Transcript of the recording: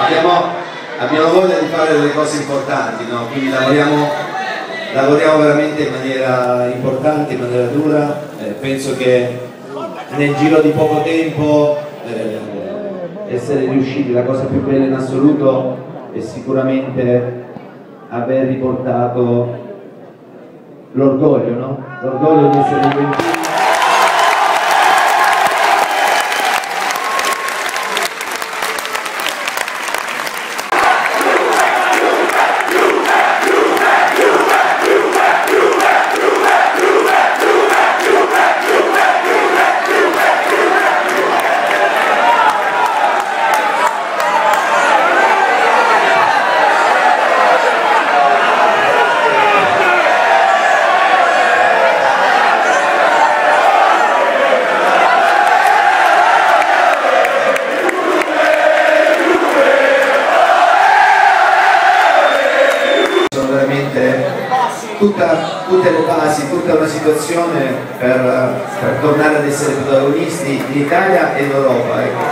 abbiamo, abbiamo voglia di fare delle cose importanti, no? quindi lavoriamo, lavoriamo, veramente in maniera importante, in maniera dura, eh, penso che nel giro di poco tempo eh, essere riusciti, la cosa più bella in assoluto è sicuramente aver riportato l'orgoglio, no? l'orgoglio di essere in tutta, tutte le basi, tutta una situazione per, per tornare ad essere protagonisti in Italia e in Europa. Ecco.